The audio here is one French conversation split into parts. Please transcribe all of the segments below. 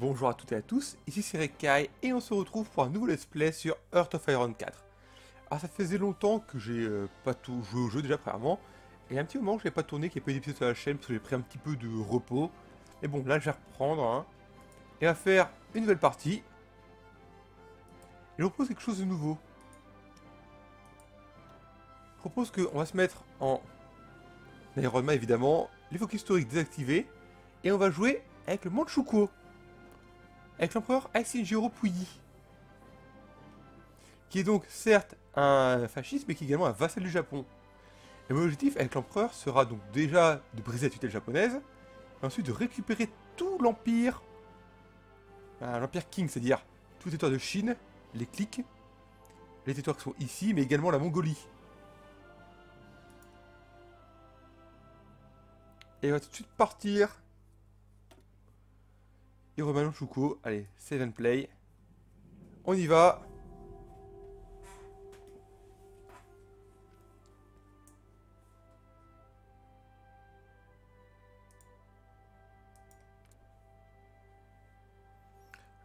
Bonjour à toutes et à tous, ici c'est Rekai et on se retrouve pour un nouveau let's play sur Earth of Iron 4. Alors ça faisait longtemps que j'ai euh, pas tout joué au jeu déjà premièrement, et un petit moment que j'ai pas tourné, qu'il n'y a pas d'épisode sur la chaîne parce que j'ai pris un petit peu de repos. Et bon là je vais reprendre, hein, et on va faire une nouvelle partie. Et je propose quelque chose de nouveau. Je propose qu'on va se mettre en Iron Man évidemment, les focus historiques désactivés, et on va jouer avec le Manchukuo avec l'empereur Aisinjiro Puyi. Qui est donc certes un fasciste, mais qui est également un vassal du Japon. Et mon objectif avec l'empereur sera donc déjà de briser la tutelle japonaise, et ensuite de récupérer tout l'empire, l'empire King, c'est-à-dire tout les territoire de Chine, les clics, les territoires qui sont ici, mais également la Mongolie. Et on va tout de suite partir et Romano Chouko. Allez, save and play. On y va.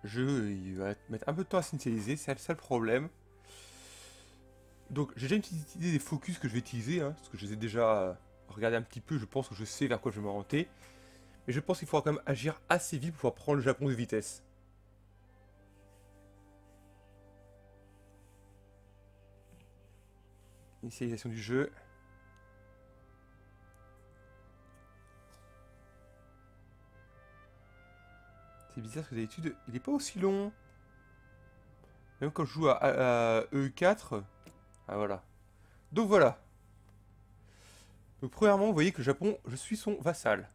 Je il va mettre un peu de temps à s'initialiser, c'est ça le problème. Donc j'ai déjà une petite idée des focus que je vais utiliser, hein, parce que je les ai déjà regardé un petit peu, je pense que je sais vers quoi je vais m'orienter. Mais je pense qu'il faudra quand même agir assez vite pour pouvoir prendre le Japon de vitesse. Initialisation du jeu. C'est bizarre parce que d'habitude, il n'est pas aussi long. Même quand je joue à, E4. Ah voilà. Donc voilà. Donc premièrement, vous voyez que le Japon, je suis son vassal.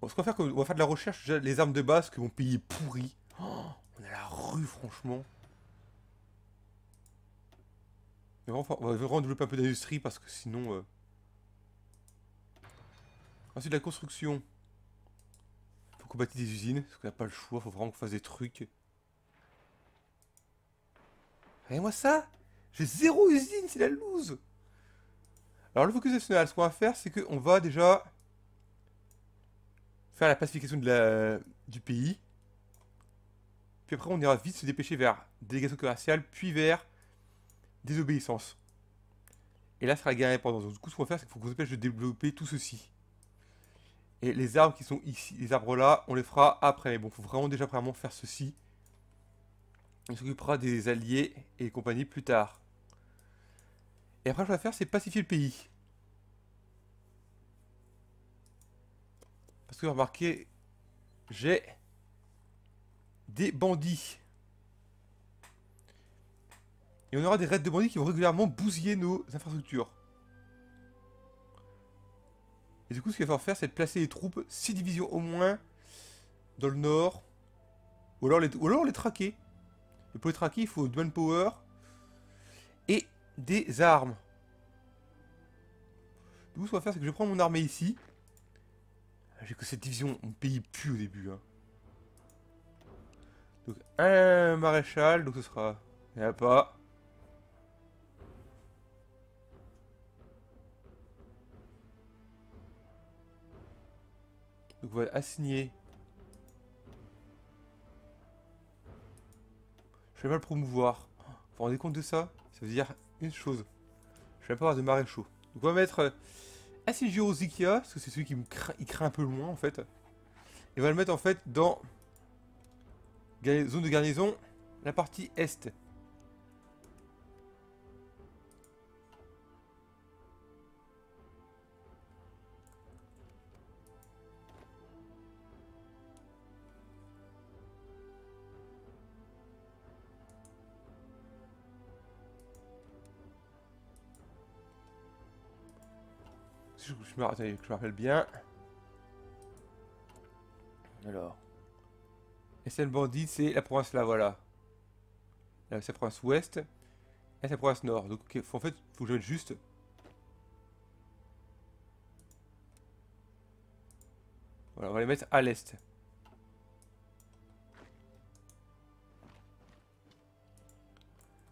Qu'on va faire, on va faire de la recherche, déjà, les armes de base que mon pays est pourri. Oh, on a la rue, franchement. on va vraiment développer un peu d'industrie parce que sinon... Euh... Ensuite, la construction. Faut qu'on bâtisse des usines, parce qu'on n'a pas le choix, faut vraiment qu'on fasse des trucs. Regardez-moi ça? J'ai zéro usine, c'est la loose Alors, le focus national, ce qu'on va faire, c'est qu'on va déjà faire la pacification du pays. Puis après, on ira vite se dépêcher vers délégation commerciale, puis vers désobéissance. Et là, ce sera la guerre indépendance. Donc, du coup, ce qu'on va faire, c'est qu'il faut qu'on se dépêche de développer tout ceci. Et les arbres qui sont ici, les arbres là, on les fera après. Bon, il faut vraiment déjà vraiment faire ceci. On s'occupera des alliés et des compagnies plus tard. Et après, ce qu'on va faire, c'est pacifier le pays. Parce que remarquez, j'ai des bandits. Et on aura des raids de bandits qui vont régulièrement bousiller nos infrastructures. Et du coup, ce qu'il va falloir faire, c'est de placer les troupes, 6 divisions au moins, dans le nord. Ou alors les, ou alors les traquer. Et pour les traquer, il faut du manpower et des armes. Du coup, ce qu'on va faire, c'est que je prendre mon armée ici. J'ai que cette division, on paye plus au début. Hein. Donc un maréchal, donc ce sera... Il n'y a pas. Donc voilà, assigner. Je vais mal promouvoir. Vous vous rendez compte de ça? Ça veut dire une chose. Je vais pas avoir de maréchaux. Donc on va mettre... Assez Zikia, parce que c'est celui qui me il craint un peu loin en fait. Et on va le mettre en fait dans zone de garnison, la partie est. je, me, rappelle bien. Alors. SN Bandit, c'est la province là, voilà. c'est la province ouest. Et c'est la province nord. Donc en fait, faut que je mette juste. Voilà, on va les mettre à l'est.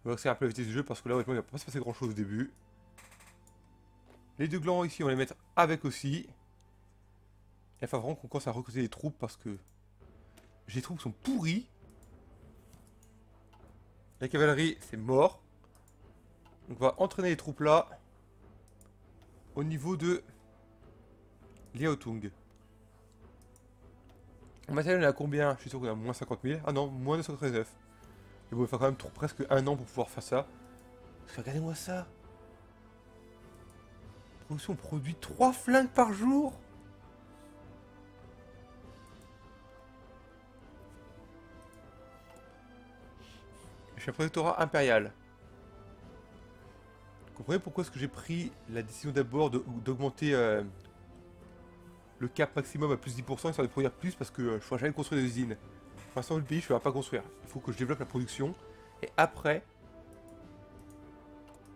On va accélérer un peu la vitesse du jeu parce que là, honnêtement, il va pas se passer grand chose au début. Les deux glands ici, on va les mettre avec aussi. Il va falloir vraiment qu'on commence à recruter des troupes parce que J'ai troupes sont pourris. La cavalerie, c'est mort. Donc on va entraîner les troupes là. Au niveau de Liaotung. Le matériel, on à combien? Je suis sûr qu'on à moins 50 000. Ah non, moins 239. Et bon, il faut quand même presque un an pour pouvoir faire ça. Regardez-moi ça. Production, on produit 3 flingues par jour. Je suis un protectorat impérial. Vous comprenez pourquoi est-ce que j'ai pris la décision d'abord d'augmenter euh, le cap maximum à plus 10% histoire de produire plus parce que euh, je ne pourrais jamais construire des usines. Pour l'instant, le pays, je ne vais pas construire. Il faut que je développe la production. Et après,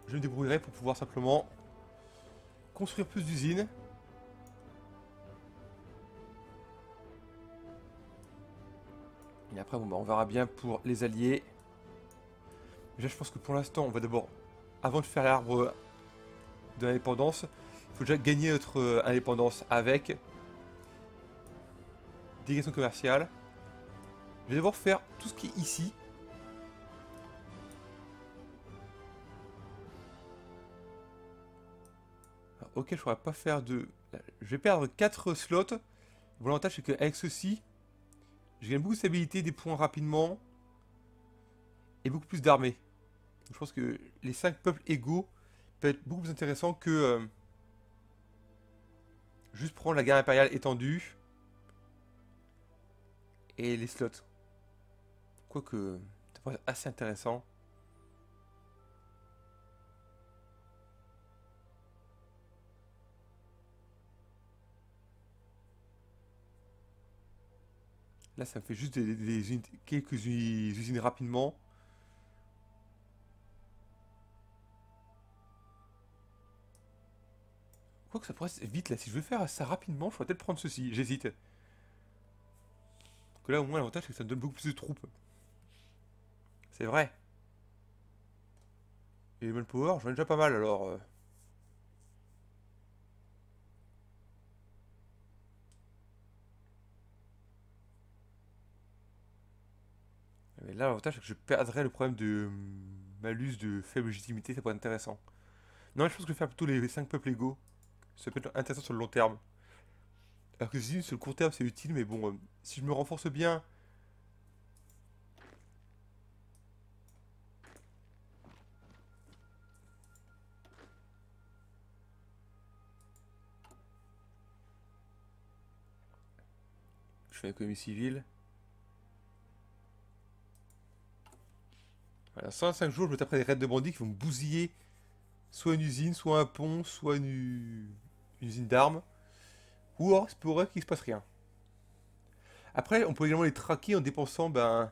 je me débrouillerai pour pouvoir simplement construire plus d'usines. Et après, bon, bah, on verra bien pour les alliés. Déjà, je pense que pour l'instant, on va d'abord, avant de faire l'arbre de l'indépendance, il faut déjà gagner notre euh, indépendance avec délégation commerciale. Je vais d'abord faire tout ce qui est ici. Ok, je pourrais pas faire de... Je vais perdre 4 slots. L'avantage, c'est qu'avec ceci, je gagne beaucoup de stabilité, des points rapidement. Et beaucoup plus d'armées. Je pense que les 5 peuples égaux peuvent être beaucoup plus intéressants que... Euh, juste prendre la guerre impériale étendue et les slots. Quoique, c'est assez intéressant. Là, ça me fait juste des, quelques usines rapidement. Quoique ça pourrait vite là. Si je veux faire ça rapidement, je pourrais peut-être prendre ceci. J'hésite là, au moins, l'avantage, c'est que ça me donne beaucoup plus de troupes. C'est vrai. Et le power, j'en ai déjà pas mal, alors... Euh. Mais là, l'avantage, c'est que je perdrais le problème de hum, malus de faible légitimité, ça pourrait être intéressant. Non, je pense que faire plutôt les 5 peuples égaux. Ça peut être intéressant sur le long terme. Alors que sur le court terme, c'est utile, mais bon, euh, si je me renforce bien... Je fais l'économie civile. Voilà, 105 jours, je me taperai des raids de bandits qui vont me bousiller soit une usine, soit un pont, soit une usine d'armes. Ou alors, c'est pourrait qu'il se passe rien. Après, on peut également les traquer en dépensant ben,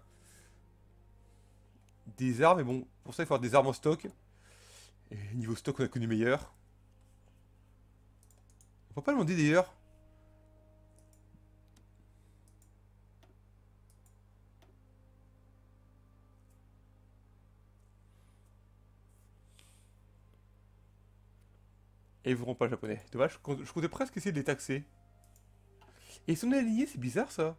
des armes. Mais bon, pour ça, il faut avoir des armes en stock. Et niveau stock, on a connu meilleur. On peut pas demander d'ailleurs. Et ils ne pas japonais. Dommage, je comptais presque essayer de les taxer. Et ils sont alignés, c'est bizarre ça.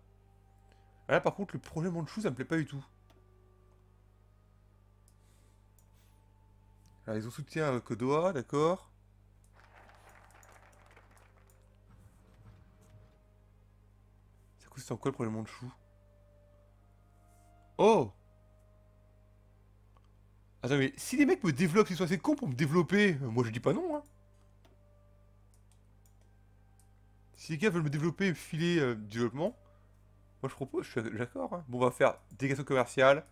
Là par contre le projet Manchou ça me plaît pas du tout. Alors ils ont soutien avec Odoa, d'accord. Ça coûte en quoi le projet Manchou? Oh Attends mais si les mecs me développent, ils sont assez cons pour me développer, euh, moi je dis pas non hein. Si les gars veulent me développer et filer euh, développement, moi je propose, je suis d'accord. Hein. Bon, on va faire délégation commerciale.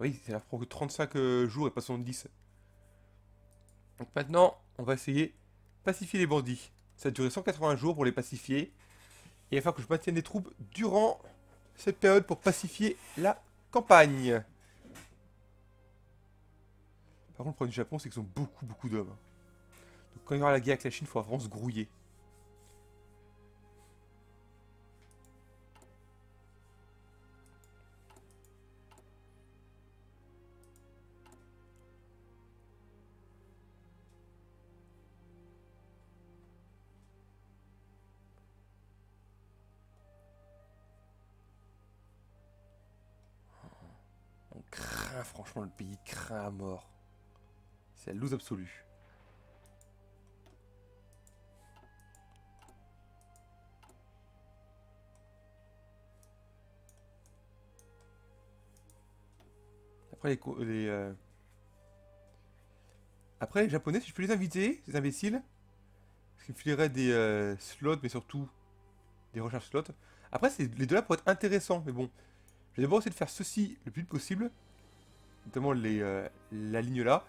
Oui, ça prend que 35 euh, jours et pas 70. Donc maintenant, on va essayer pacifier les bandits. Ça a duré 180 jours pour les pacifier. Et il va falloir que je maintienne des troupes durant cette période pour pacifier la campagne. Par contre, le problème du Japon, c'est qu'ils ont beaucoup, beaucoup d'hommes quand il y aura la guerre avec la Chine, il faut vraiment se grouiller. franchement, le pays craint à mort. C'est la loose absolue. Après, les, les euh, Après, les japonais, si je peux les inviter, ces imbéciles, parce qu'ils me fileraient des euh, slots, mais surtout des recherches slots. Après, les deux là pourraient être intéressants, mais bon. Je vais d'abord essayer de faire ceci le plus vite possible, notamment les, euh, la ligne là.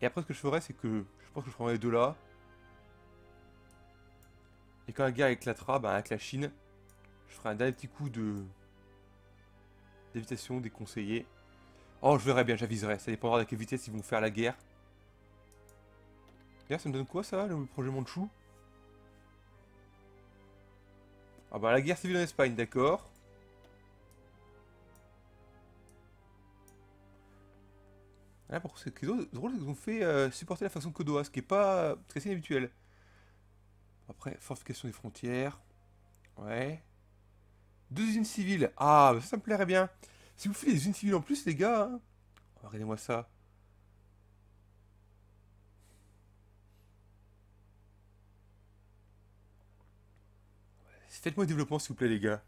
Et après, ce que je ferai, c'est que je pense que je prendrai les deux là. Et quand la guerre éclatera, bah, avec la Chine, je ferai un dernier petit coup de d'évitation des conseillers. Oh, je verrai bien, j'aviserai. Ça dépendra de quelle vitesse ils vont faire la guerre. Regarde, ça me donne quoi ça, le projet Manchou Ah bah la guerre civile en Espagne, d'accord. Ah, par contre, c'est drôle qu'ils ont fait euh, supporter la façon Kodoa, ce qui est pas très inhabituel. Après, fortification des frontières. Ouais. Deux usines civiles. Ah, bah, ça, me plairait bien. Si vous faites des usines civiles en plus, les gars. Hein. Oh, regardez-moi ça. Faites-moi développement, s'il vous plaît, les gars.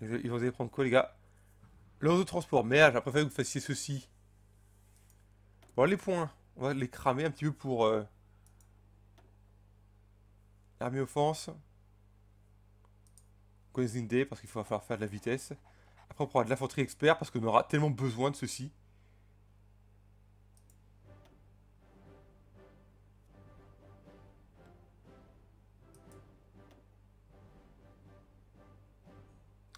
Ils vont aller prendre quoi, les gars? L'ordre de transport. Merde, j'ai préféré que vous fassiez ceci. Bon, les points. On va les cramer un petit peu pour... Euh... Armée offense. Parce qu'il va falloir faire de la vitesse. Après, on prendra de l'infanterie expert, parce qu'on aura tellement besoin de ceci.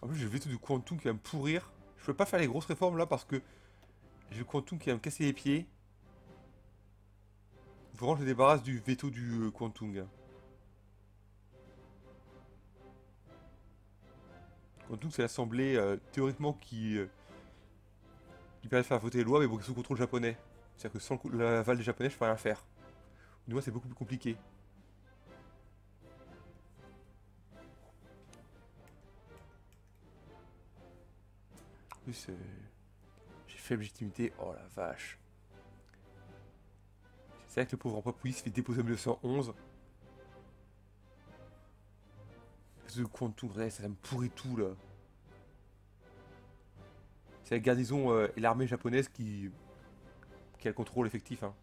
En plus, j'ai le veto du Quantum qui va me pourrir. Je peux pas faire les grosses réformes là parce que j'ai le Quantum qui va me casser les pieds. Vraiment, je débarrasse du veto du euh, Quantum. Quantum, c'est l'assemblée euh, théoriquement qui, euh, qui permet de faire voter les lois, mais bon, sous contrôle japonais. C'est-à-dire que sans l'aval des japonais, je peux rien faire. Du moins, c'est beaucoup plus compliqué. Euh, j'ai fait légitimité. Oh la vache. C'est vrai que le pauvre emploi police se fait déposer en 1911. Quantum tout ça me pourrit tout là. C'est la garnison euh, et l'armée japonaise qui, qui a le contrôle effectif. Hein.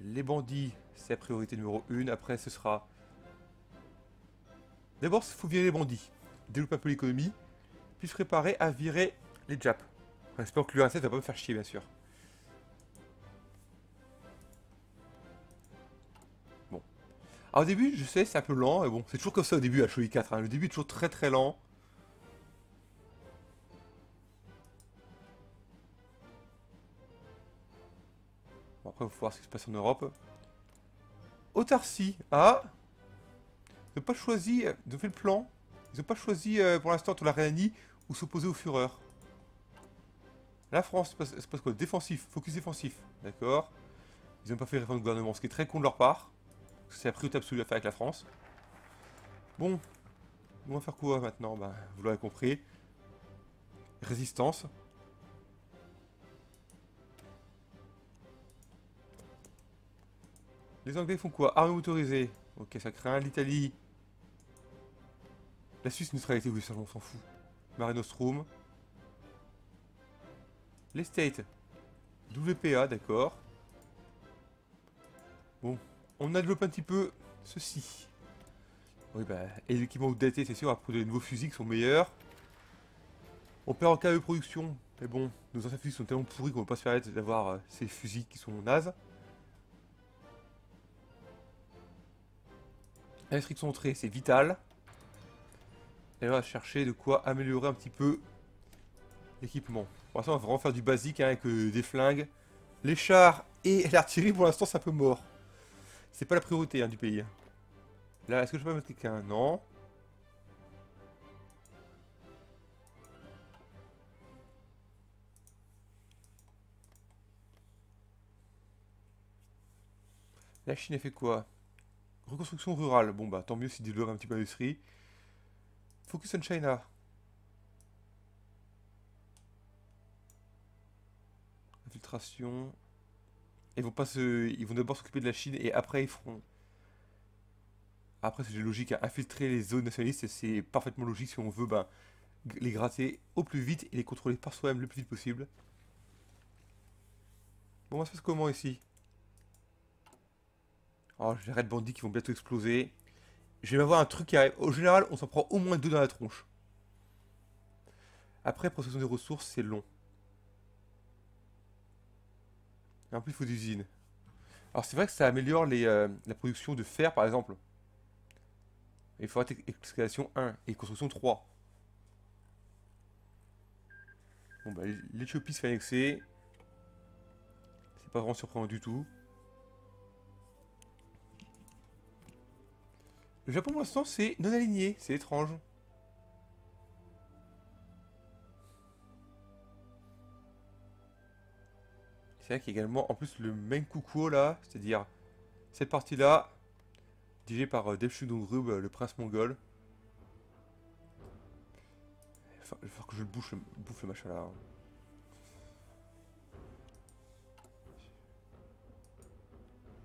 Les bandits, c'est la priorité numéro 1. Après, ce sera. D'abord, il faut virer les bandits. Développer un peu l'économie puis se préparer à virer les Japs. J'espère que l'URSS va pas me faire chier, bien sûr. Alors au début, je sais, c'est un peu lent, mais bon, c'est toujours comme ça au début à Shoei 4. Hein. Le début est toujours très très lent. Bon, après, il faut voir ce qui se passe en Europe. Autarcie. Ah Ils n'ont pas choisi, ils ont fait le plan. Ils n'ont pas choisi euh, pour l'instant entre la Rhénanie ou s'opposer au Führer. La France, c'est parce quoi? Défensif, focus défensif. D'accord? Ils n'ont pas fait réforme de gouvernement, ce qui est très con de leur part. C'est la priorité absolue à faire avec la France. Bon. On va faire quoi maintenant? Ben, Vous l'aurez compris. Résistance. Les Anglais font quoi? Armée autorisée. Ok, ça craint. L'Italie. La Suisse neutralité, oui, ça on s'en fout. Mare Nostrum. Les States. WPA, d'accord. Bon, on a développé un petit peu ceci. Oui, bah, et les équipements c'est sûr, après des nouveaux fusils qui sont meilleurs. On perd en cas de production, mais bon, nos anciens fusils sont tellement pourris qu'on ne va pas se permettre d'avoir euh, ces fusils qui sont nazes. La restriction entrée, c'est vital. Et on va chercher de quoi améliorer un petit peu l'équipement. Pour l'instant, on va vraiment faire du basique hein, avec euh, des flingues. Les chars et l'artillerie, pour l'instant, c'est un peu mort. C'est pas la priorité hein, du pays. Là, est-ce que je peux mettre quelqu'un? Non. La Chine a fait quoi? Reconstruction rurale. Bon bah tant mieux s'ils développent un petit peu l'industrie. Focus on China. Infiltration. Ils vont pas se. Ils vont d'abord s'occuper de la Chine et après ils feront. Après c'est logique à infiltrer les zones nationalistes et c'est parfaitement logique si on veut ben, les gratter au plus vite et les contrôler par soi-même le plus vite possible. Bon, ça se passe comment ici? Oh, j'ai de bandits qui vont bientôt exploser. Je vais avoir un truc qui arrive. Au général, on s'en prend au moins deux dans la tronche. Après, procession des ressources, c'est long. Et en plus, il faut des usines. Alors, c'est vrai que ça améliore euh, la production de fer, par exemple. Il faudra excavation 1 et construction 3. Bon, bah, l'Éthiopie se fait annexer. C'est pas vraiment surprenant du tout. Le Japon, pour l'instant, c'est non aligné. C'est étrange. C'est vrai qu'il y a également, en plus, le Menkukuo, là. C'est-à-dire, cette partie-là, dirigée par euh, euh, le prince mongol. Il va falloir que je bouffe, bouffe le machin, là.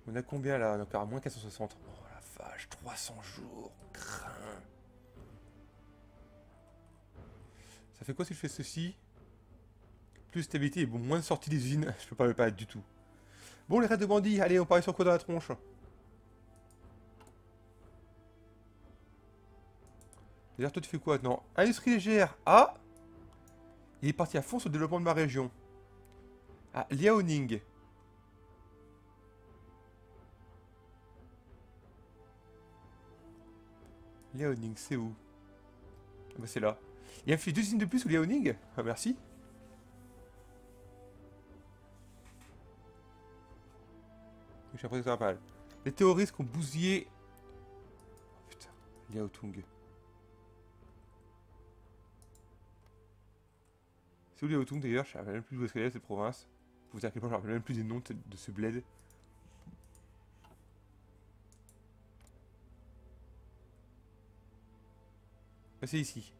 On a combien, là? On a moins 460. 300 jours. Crin. Ça fait quoi si je fais ceci? Plus stabilité et bon, moins de sortie des usines. Je peux pas le pas du tout. Bon, les raids de bandits. Allez, on parie sur quoi dans la tronche D'ailleurs, toi, tu fais quoi Non. Industrie légère. Ah Il est parti à fond sur le développement de ma région. Ah, Liaoning. Liaoning, c'est où? Ah bah c'est là. Il a fait deux usines de plus au Liaoning? Ah merci. J'ai l'impression que ça va pas. Les terroristes qui ont bousillé... Oh putain, Liaotung. C'est où Liaotung d'ailleurs? Je ne sais même plus où est-ce qu'elle est cette province. Vous dire à quel je ne rappelle même plus des noms de ce bled. c'est ici.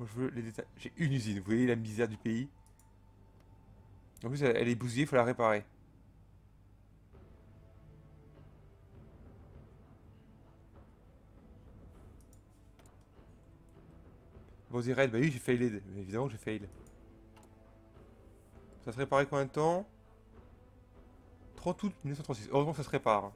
Moi, je veux les détails. J'ai une usine. Vous voyez la misère du pays? En plus, elle, est bousillée, il faut la réparer. Bon, Red, bah oui, j'ai failé. Évidemment j'ai fail. Ça se réparait combien de temps? 30 août 1936. Heureusement que ça se répare.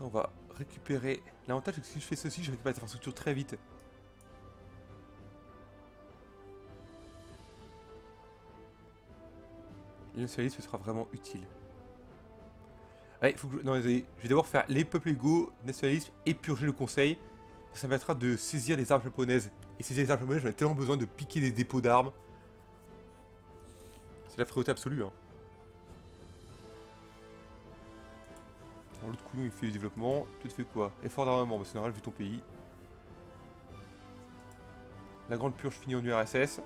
On va récupérer... L'avantage, c'est que si je fais ceci, je récupère cette infrastructure très vite. L'initialisme sera vraiment utile. Allez, faut que je... Non, je vais d'abord faire les peuples égaux, nationalisme et purger le conseil. Ça permettra de saisir les armes japonaises. Et saisir les armes japonaises, j'en ai tellement besoin de piquer des dépôts d'armes. C'est la priorité absolue. Hein. L'autre couillon il fait du développement. Tu te fais quoi? Effort d'armement, c'est normal vu ton pays. La grande purge finit en URSS.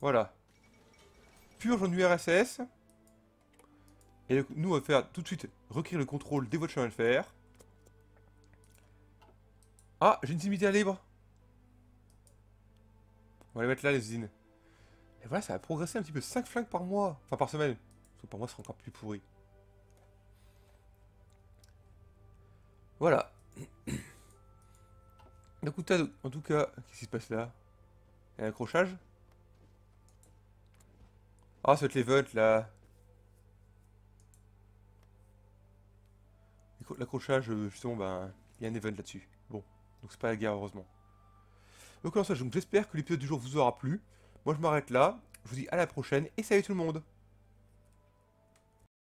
Voilà. Purge en URSS. Et nous, on va faire tout de suite requérir le contrôle des voies de chemin de fer. Ah, j'ai une similitude libre. On va les mettre là, les usines. Et voilà, ça va progresser un petit peu. 5 flingues par mois. Enfin, par semaine. Parce que par mois, ce sera encore plus pourri. Voilà. En tout cas, qu'est-ce qui se passe là? Il y a un accrochage Ah, oh, les l'event là. L'accrochage, euh, justement, ben, il y a un event là-dessus. Bon, donc c'est pas la guerre, heureusement. Donc, alors ça, j'espère que l'épisode du jour vous aura plu. Moi, je m'arrête là. Je vous dis à la prochaine et salut tout le monde